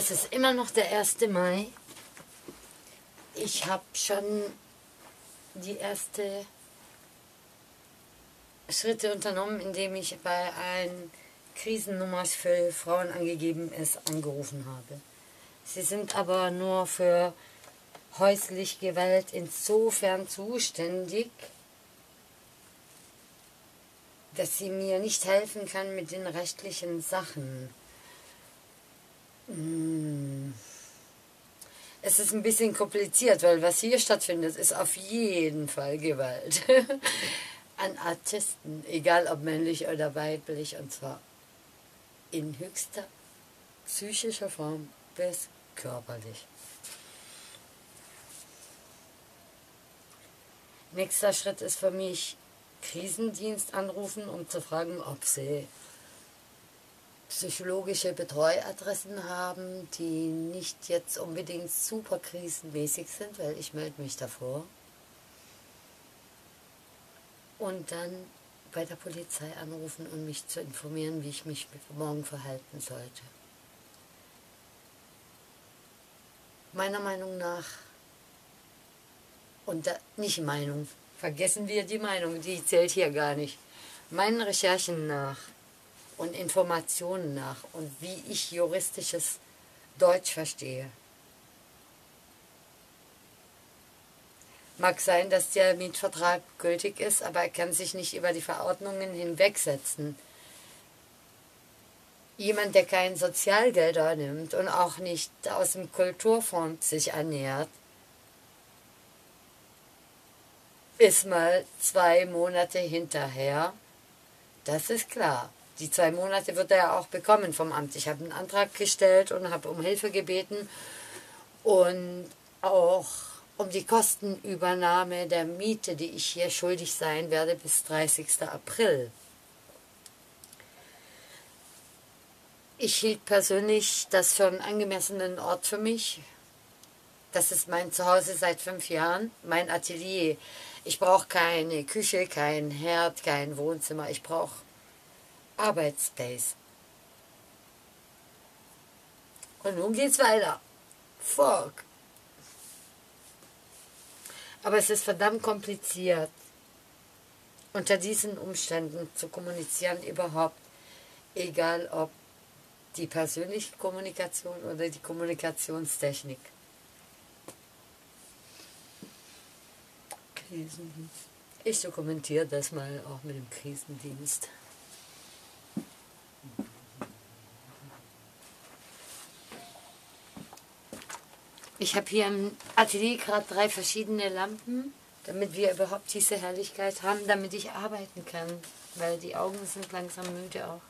Es ist immer noch der 1. Mai. Ich habe schon die erste Schritte unternommen, indem ich bei allen Krisennummers für Frauen angegeben ist, angerufen habe. Sie sind aber nur für häusliche Gewalt insofern zuständig, dass sie mir nicht helfen kann mit den rechtlichen Sachen. Es ist ein bisschen kompliziert, weil was hier stattfindet, ist auf jeden Fall Gewalt an Artisten, egal ob männlich oder weiblich, und zwar in höchster psychischer Form bis körperlich. Nächster Schritt ist für mich Krisendienst anrufen, um zu fragen, ob sie psychologische Betreuadressen haben, die nicht jetzt unbedingt super krisenmäßig sind, weil ich melde mich davor. Und dann bei der Polizei anrufen und mich zu informieren, wie ich mich morgen verhalten sollte. Meiner Meinung nach, und da, nicht Meinung, vergessen wir die Meinung, die zählt hier gar nicht. Meinen Recherchen nach und Informationen nach und wie ich juristisches Deutsch verstehe. Mag sein, dass der Mietvertrag gültig ist, aber er kann sich nicht über die Verordnungen hinwegsetzen. Jemand, der kein Sozialgelder nimmt und auch nicht aus dem Kulturfonds sich ernährt, ist mal zwei Monate hinterher. Das ist klar. Die zwei Monate wird er ja auch bekommen vom Amt. Ich habe einen Antrag gestellt und habe um Hilfe gebeten und auch um die Kostenübernahme der Miete, die ich hier schuldig sein werde bis 30. April. Ich hielt persönlich das für einen angemessenen Ort für mich. Das ist mein Zuhause seit fünf Jahren, mein Atelier. Ich brauche keine Küche, kein Herd, kein Wohnzimmer. Ich brauche Arbeitsspace. Und nun geht's weiter. Fuck. Aber es ist verdammt kompliziert, unter diesen Umständen zu kommunizieren überhaupt, egal ob die persönliche Kommunikation oder die Kommunikationstechnik. Krisendienst. Ich dokumentiere das mal auch mit dem Krisendienst. Ich habe hier im Atelier gerade drei verschiedene Lampen, damit wir überhaupt diese Herrlichkeit haben, damit ich arbeiten kann, weil die Augen sind langsam müde auch.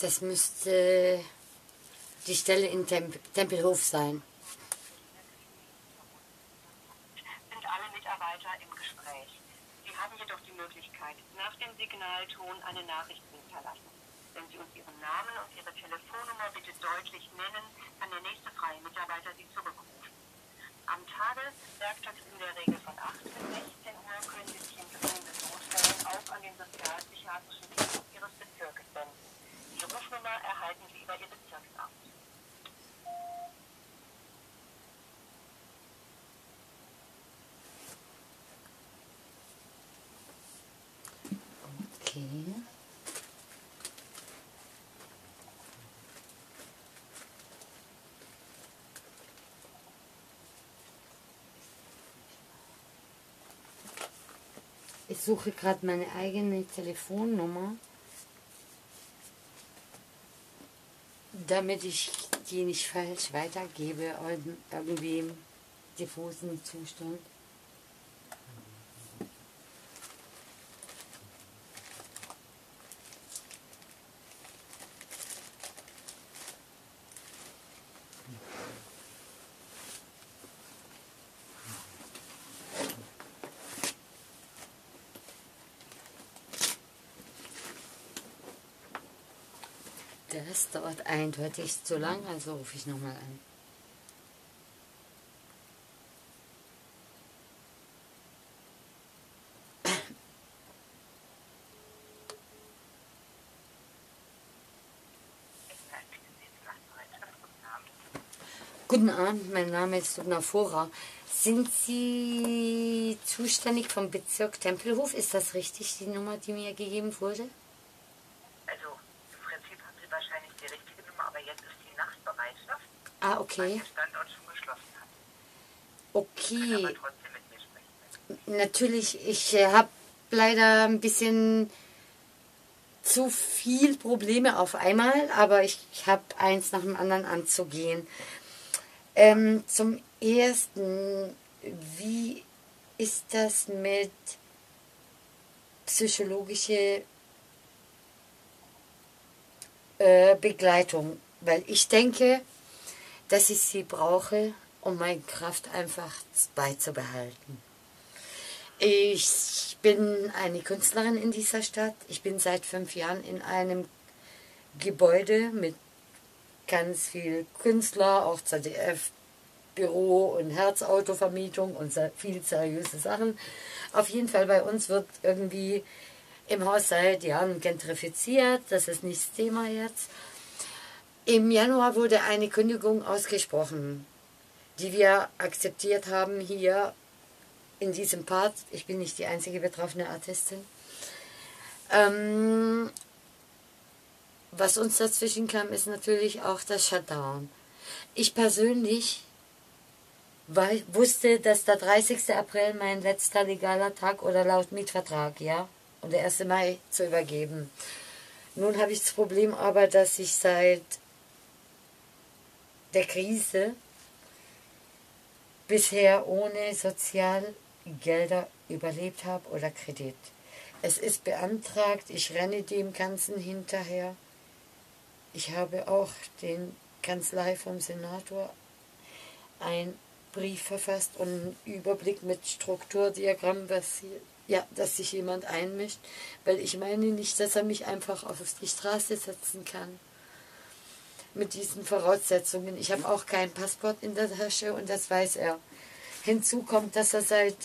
Das müsste die Stelle in Temp Tempelhof sein. Sind alle Mitarbeiter im Gespräch. Sie haben jedoch die Möglichkeit, nach dem Signalton eine Nachricht zu hinterlassen. Wenn Sie uns Ihren Namen und Ihre Telefonnummer bitte deutlich nennen, kann der nächste freie Mitarbeiter Sie zurückrufen. Am Tage, werktags in der Regel von 8 bis 16 Uhr, können Sie sich in dringenden Notfällen auch an den sozialpsychiatrischen Dienst Ihres Bezirkes wenden. Die erhalten Sie über Ihr Bezirksamt. Okay. Ich suche gerade meine eigene Telefonnummer, damit ich die nicht falsch weitergebe in irgendwie im diffusen Zustand. Das dauert eindeutig zu lang, also rufe ich nochmal an. Guten Abend, mein Name ist Dubna Fora. Sind Sie zuständig vom Bezirk Tempelhof? Ist das richtig, die Nummer, die mir gegeben wurde? Also im Prinzip haben Sie wahrscheinlich die richtige Nummer, aber jetzt ist die Nachtbereitschaft, Ah, weil okay. Okay. Natürlich, ich äh, habe leider ein bisschen zu viel Probleme auf einmal, aber ich habe eins nach dem anderen anzugehen. Ähm, zum ersten, wie ist das mit psychologische äh, Begleitung? Weil ich denke, dass ich sie brauche, um meine Kraft einfach beizubehalten. Ich bin eine Künstlerin in dieser Stadt. Ich bin seit fünf Jahren in einem Gebäude mit ganz viel Künstler, auch ZDF, Büro und Herzautovermietung und viel seriöse Sachen. Auf jeden Fall bei uns wird irgendwie im Haus seit Jahren gentrifiziert. Das ist nicht das Thema jetzt. Im Januar wurde eine Kündigung ausgesprochen, die wir akzeptiert haben hier in diesem Part. Ich bin nicht die einzige betroffene Artistin. Ähm, was uns dazwischen kam, ist natürlich auch das Shutdown. Ich persönlich wei- wusste, dass der 30. April mein letzter legaler Tag oder laut Mietvertrag, ja, und der 1. Mai zu übergeben. Nun habe ich das Problem aber, dass ich seit der Krise bisher ohne Sozialgelder überlebt habe oder Kredit. Es ist beantragt, ich renne dem Ganzen hinterher. Ich habe auch den Kanzlei vom Senator einen Brief verfasst und einen Überblick mit Strukturdiagramm, was hier, ja, dass sich jemand einmischt, weil ich meine nicht, dass er mich einfach auf die Straße setzen kann mit diesen Voraussetzungen. Ich habe auch kein Passport in der Tasche und das weiß er. Hinzu kommt, dass er seit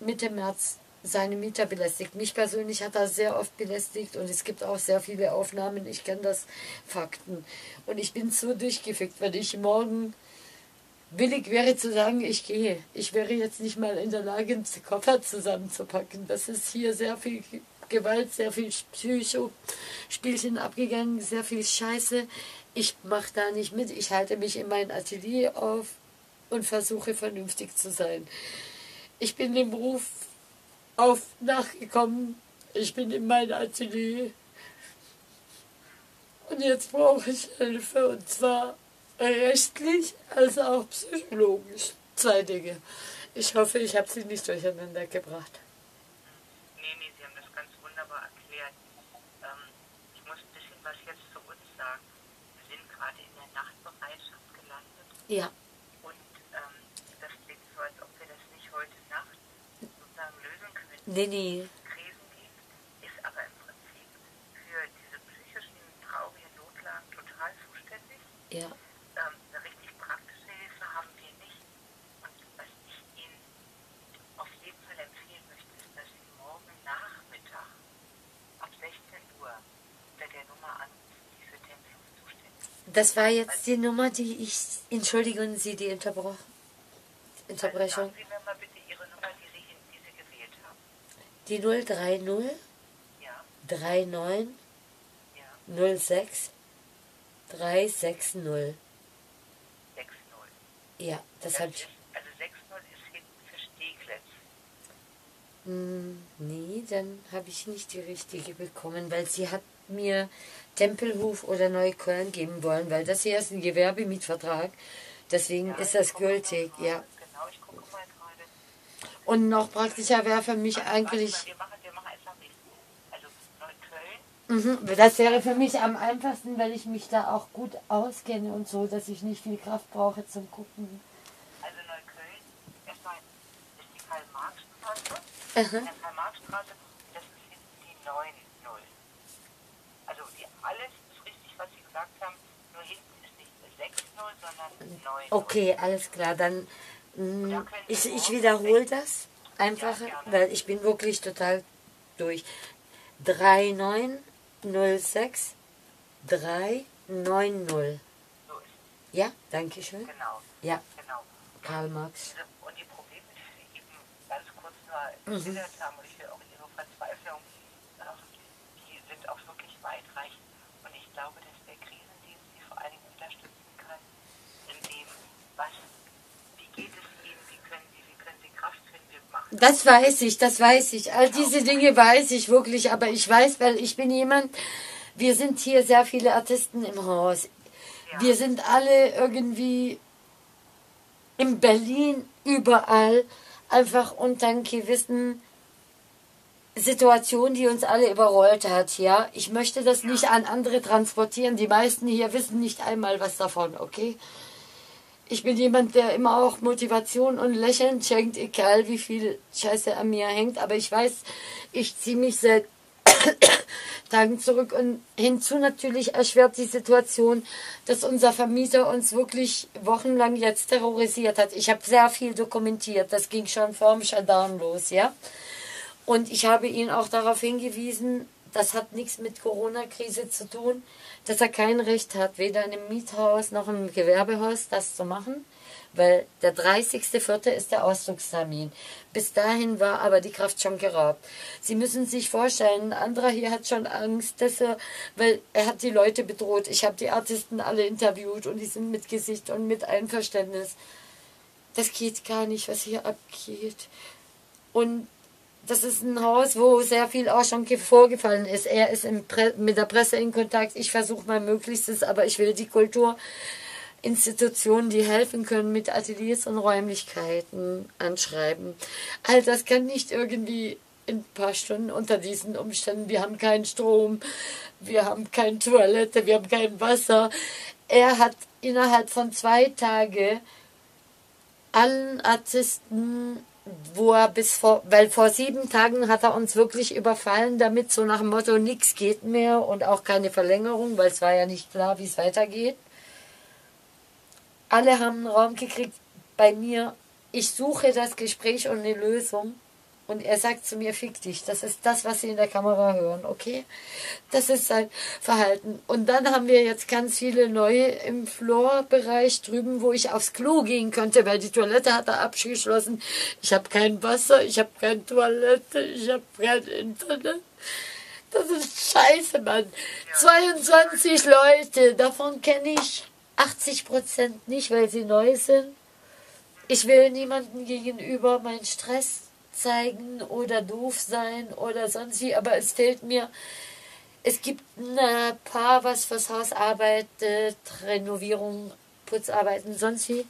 Mitte März seine Mieter belästigt. Mich persönlich hat er sehr oft belästigt und es gibt auch sehr viele Aufnahmen. Ich kenne das Fakten. Und ich bin so durchgefickt, wenn ich morgen willig wäre zu sagen, ich gehe. Ich wäre jetzt nicht mal in der Lage, einen Koffer zusammenzupacken. Das ist hier sehr viel Gewalt, sehr viel Psycho-Spielchen abgegangen, sehr viel Scheiße. Ich mache da nicht mit. Ich halte mich in mein Atelier auf und versuche vernünftig zu sein. Ich bin dem Beruf auf nachgekommen. Ich bin in mein Atelier. Und jetzt brauche ich Hilfe und zwar rechtlich als auch psychologisch. Zwei Dinge. Ich hoffe, ich habe sie nicht durcheinander gebracht. Nee, nee, Sie haben das ganz wunderbar erklärt. Ähm, ich muss ein bisschen was jetzt zu uns sagen. Wir sind gerade in der Nachtbereitschaft gelandet Ja, und ähm, das klingt so, als ob wir das nicht heute Nacht sozusagen lösen können. nee, nee. Krisendienst ist aber im Prinzip für diese psychischen traurigen Notlagen total zuständig. Ja, Ähm, eine richtig praktische Hilfe haben wir nicht. Und was ich Ihnen auf jeden Fall empfehlen möchte, ist, dass Sie morgen Nachmittag ab 16 Uhr unter der Nummer anrufen, die für Tempelhof zuständig ist. Das war jetzt die Nummer, die ich. Entschuldigen Sie die Unterbroch Unterbrechung. Sagen Sie mir mal bitte Ihre Nummer, die Sie, die Sie gewählt haben. Die 030 Ja, 39 ja, 06 360. 6-0. Ja, das habe ich. Also 6-0 ist hinten für Steglitz. Hm, nee, dann habe ich nicht die richtige bekommen, weil sie hat mir Tempelhof oder Neukölln geben wollen, weil das hier ist ein Gewerbemietvertrag. Deswegen ist das gültig, ja. Genau, ich gucke mal gerade. Und noch praktischer wäre für mich eigentlich, Warte mal, wir machen, wir machen einfach nichts. Also Neukölln, mhm, das wäre für mich am einfachsten, weil ich mich da auch gut auskenne und so, dass ich nicht viel Kraft brauche zum Gucken. also Neukölln, erstmal ist die Karl-Marx-Straße. In der Karl-Marx-Straße, das ist die 9-0. Also die, alles ist richtig, was Sie 209. Okay, alles klar. Dann mh, Sie ich, ich wiederhole das einfach, weil ich bin wirklich total durch. 3906 390. So ist Ja, danke schön. Genau. Ja, Genau. Karl Marx. Und die Probleme, die Sie eben ganz kurz Mhm. geschildert haben, und ich will auch Ihre Verzweiflung, ähm, die sind auch wirklich weitreichend. Und ich glaube, dass der Krisendienst Sie vor allen Dingen unterstützen kann, in dem, was, wie geht es Ihnen, wie können Sie, wie können Sie Kraft finden, wir machen Das weiß ich, das weiß ich. All diese Dinge weiß ich wirklich, aber ich weiß, weil ich bin jemand, wir sind hier sehr viele Artisten im Haus. Wir sind alle irgendwie in Berlin, überall, einfach unter einer gewissen Situation, die uns alle überrollt hat, ja. Ich möchte das nicht an andere transportieren. Die meisten hier wissen nicht einmal was davon, okay? Ich bin jemand, der immer auch Motivation und Lächeln schenkt, egal wie viel Scheiße an mir hängt. Aber ich weiß, ich ziehe mich seit Tagen zurück und hinzu natürlich erschwert die Situation, dass unser Vermieter uns wirklich wochenlang jetzt terrorisiert hat. Ich habe sehr viel dokumentiert. Das ging schon vor dem Shutdown los, ja. Und ich habe ihn auch darauf hingewiesen, das hat nichts mit Corona-Krise zu tun, dass er kein Recht hat, weder in einem Miethaus noch im Gewerbehaus das zu machen, weil der 30.04. ist der Ausdruckstermin. Bis dahin war aber die Kraft schon geraubt. Sie müssen sich vorstellen, ein anderer hier hat schon Angst, dass er, weil er hat die Leute bedroht. Ich habe die Artisten alle interviewt und die sind mit Gesicht und mit Einverständnis. Das geht gar nicht, was hier abgeht. Und das ist ein Haus, wo sehr viel auch schon ge- vorgefallen ist. Er ist mit der Presse in Kontakt. Ich versuche mein Möglichstes, aber ich will die Kulturinstitutionen, die helfen können mit Ateliers und Räumlichkeiten anschreiben. All das kann nicht irgendwie in ein paar Stunden unter diesen Umständen. Wir haben keinen Strom, wir haben keine Toilette, wir haben kein Wasser. Er hat innerhalb von zwei Tagen allen Artisten, wo er bis vor, weil vor sieben Tagen hat er uns wirklich überfallen, damit so nach dem Motto, nichts geht mehr und auch keine Verlängerung, weil es war ja nicht klar, wie es weitergeht. Alle haben einen Raum gekriegt bei mir. Ich suche das Gespräch und eine Lösung. Und er sagt zu mir, fick dich. Das ist das, was Sie in der Kamera hören, okay? Das ist sein Verhalten. Und dann haben wir jetzt ganz viele neue im Floorbereich drüben, wo ich aufs Klo gehen könnte, weil die Toilette hat er abgeschlossen. Ich habe kein Wasser, ich habe keine Toilette, ich habe kein Internet. Das ist scheiße, Mann. 22 Leute, davon kenne ich 80 Prozent nicht, weil sie neu sind. Ich will niemandem gegenüber meinen Stress zeigen oder doof sein oder sonst wie, aber es fehlt mir. Es gibt ein paar, was fürs Haus arbeitet, Renovierung, Putzarbeiten, sonst wie.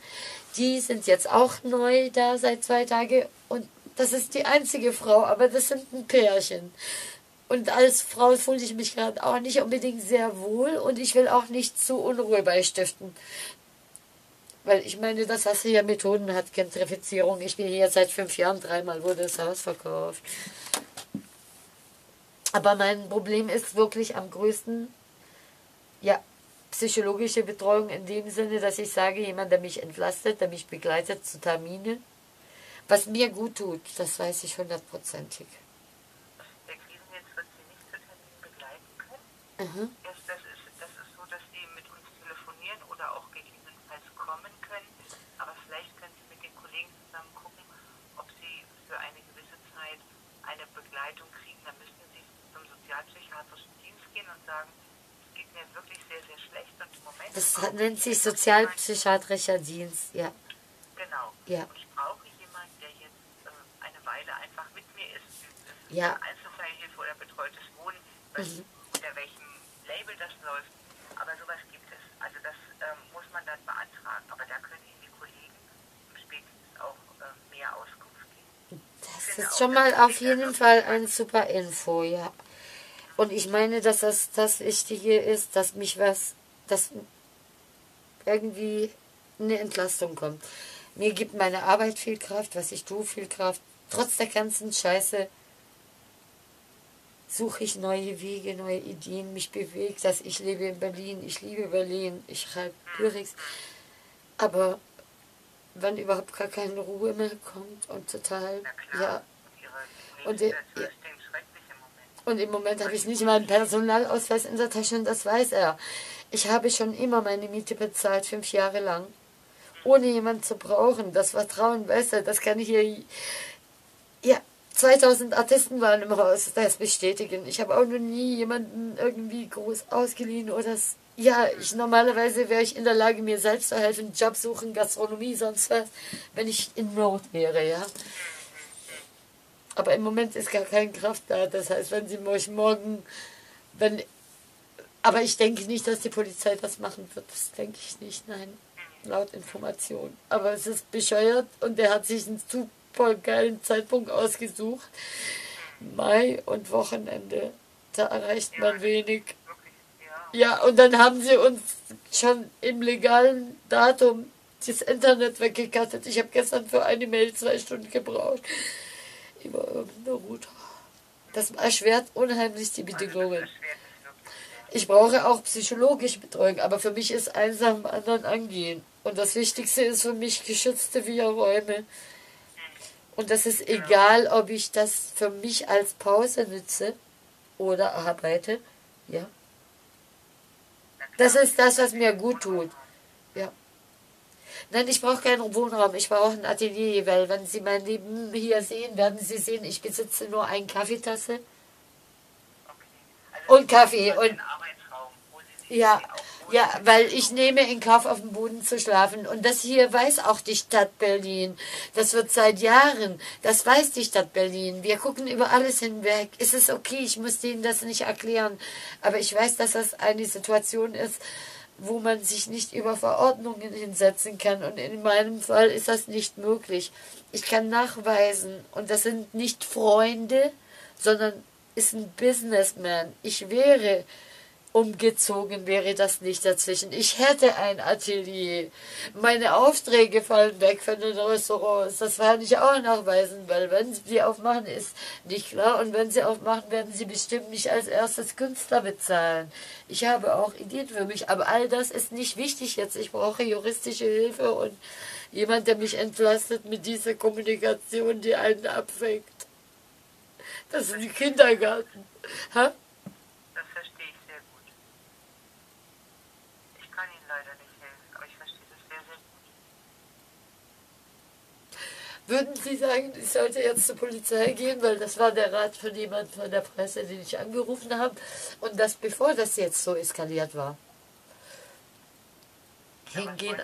Die sind jetzt auch neu da seit zwei Tagen und das ist die einzige Frau, aber das sind ein Pärchen. Und als Frau fühle ich mich gerade auch nicht unbedingt sehr wohl und ich will auch nicht zu Unruhe beistiften. Weil ich meine, das hier Methoden hat, Gentrifizierung. Ich bin hier seit fünf Jahren, dreimal wurde das Haus verkauft. Aber mein Problem ist wirklich am größten, ja, psychologische Betreuung in dem Sinne, dass ich sage, jemand, der mich entlastet, der mich begleitet zu Terminen, was mir gut tut, das weiß ich hundertprozentig. Der Krisendienst wird Sie nicht zu Terminen begleiten können. Mhm. Das, das, ist, das ist so, dass Sie mit uns telefonieren oder auch gegebenenfalls kommen können. Aber vielleicht können Sie mit den Kollegen zusammen gucken, ob Sie für eine gewisse Zeit eine Begleitung kriegen. Dann müssten Sie zum sozialpsychiatrischen Dienst gehen und sagen, es geht mir wirklich sehr, sehr schlecht und im Moment. Das nennt sich sozialpsychiatrischer Dienst, ja. Genau. Ja. Und ich brauche jemanden, der jetzt äh, eine Weile einfach mit mir ist. Ja. Einzelfallhilfe oder betreutes Wohnen, Mhm. unter welchem Label das läuft. Aber sowas gibt es. Also das ähm, muss man dann beantragen. Aber da können Ihnen die Kollegen spätestens auch äh, mehr Auskunft geben. Das ist schon mal auf jeden Fall ein super Info, ja. Und ich meine, dass das das Wichtige ist, dass mich was, dass irgendwie eine Entlastung kommt. Mir gibt meine Arbeit viel Kraft, was ich tue, viel Kraft. Trotz der ganzen Scheiße suche ich neue Wege, neue Ideen, mich bewegt das. Ich lebe in Berlin, ich liebe Berlin, ich schreibe Lyrics. Aber wenn überhaupt gar keine Ruhe mehr kommt und total, ja. Und, ja. und im Moment habe ich nicht mal einen Personalausweis in der Tasche und das weiß er. Ich habe schon immer meine Miete bezahlt, fünf Jahre lang, ohne jemanden zu brauchen. Das Vertrauen, weißt du, das kann ich hier. Ja, 2000 Artisten waren im Haus, das bestätigen. Ich habe auch noch nie jemanden irgendwie groß ausgeliehen oder ja, ich normalerweise wäre ich in der Lage, mir selbst zu helfen, Job suchen, Gastronomie, sonst was, wenn ich in Not wäre, ja. Aber im Moment ist gar keine Kraft da. Das heißt, wenn sie mich morgen, wenn, aber ich denke nicht, dass die Polizei das machen wird. Das denke ich nicht, nein. Laut Information. Aber es ist bescheuert und der hat sich einen super geilen Zeitpunkt ausgesucht. Mai und Wochenende. Da erreicht man wenig. Ja, und dann haben sie uns schon im legalen Datum das Internet weggekattet. Ich habe gestern für eine Mail zwei Stunden gebraucht. Über irgendeine Route. Das erschwert unheimlich die Bedingungen. Ich brauche auch psychologische Betreuung, aber für mich ist eins nach dem anderen angehen. Und das Wichtigste ist für mich geschützte Via-Räume. Und das ist egal, ob ich das für mich als Pause nütze oder arbeite. Ja. Das ist das, was mir gut tut. Ja. Nein, ich brauche keinen Wohnraum, ich brauche ein Atelier, weil wenn Sie mein Leben hier sehen, werden Sie sehen, ich besitze nur eine Kaffeetasse und Kaffee und ja, ja, weil ich nehme in Kauf, auf dem Boden zu schlafen. Und das hier weiß auch die Stadt Berlin. Das wird seit Jahren. Das weiß die Stadt Berlin. Wir gucken über alles hinweg. Ist es okay? Ich muss denen das nicht erklären. Aber ich weiß, dass das eine Situation ist, wo man sich nicht über Verordnungen hinsetzen kann. Und in meinem Fall ist das nicht möglich. Ich kann nachweisen, und das sind nicht Freunde, sondern ist ein Businessman. Ich wäre umgezogen wäre das nicht dazwischen. Ich hätte ein Atelier. Meine Aufträge fallen weg von den Restaurants. Das kann ich auch nachweisen, weil wenn sie aufmachen, ist nicht klar. Und wenn sie aufmachen, werden sie bestimmt mich als erstes Künstler bezahlen. Ich habe auch Ideen für mich, aber all das ist nicht wichtig jetzt. Ich brauche juristische Hilfe und jemand, der mich entlastet mit dieser Kommunikation, die einen abfängt. Das ist ein Kindergarten. Ha? Würden Sie sagen, ich sollte jetzt zur Polizei gehen, weil das war der Rat von jemand von der Presse, den ich angerufen habe, und das bevor das jetzt so eskaliert war? Hingehen.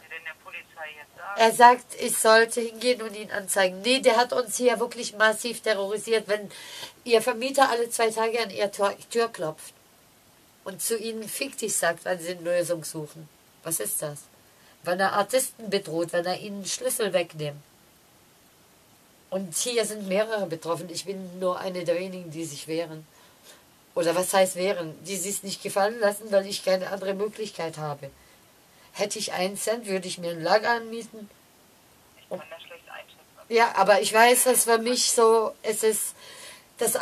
Er sagt, ich sollte hingehen und ihn anzeigen. Nee, der hat uns hier wirklich massiv terrorisiert, wenn Ihr Vermieter alle zwei Tage an Ihre Tür, Tür klopft und zu Ihnen fiktiv sagt, wenn Sie eine Lösung suchen. Was ist das? Wenn er Artisten bedroht, wenn er ihnen Schlüssel wegnimmt. Und hier sind mehrere betroffen. Ich bin nur eine der wenigen, die sich wehren. Oder was heißt wehren? Die sich nicht gefallen lassen, weil ich keine andere Möglichkeit habe. Hätte ich einen Cent, würde ich mir ein Lager anmieten. Ich kann das schlecht einschätzen. Ja, aber ich weiß, dass für mich so, es ist, das,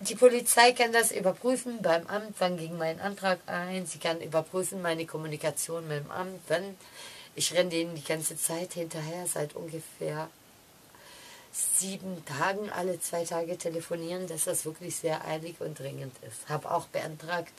die Polizei kann das überprüfen beim Amt, wann ging mein Antrag ein. Sie kann überprüfen meine Kommunikation mit dem Amt, wenn ich renne denen die ganze Zeit hinterher, seit ungefähr sieben Tagen, alle zwei Tage telefonieren, dass das wirklich sehr eilig und dringend ist. Habe auch beantragt,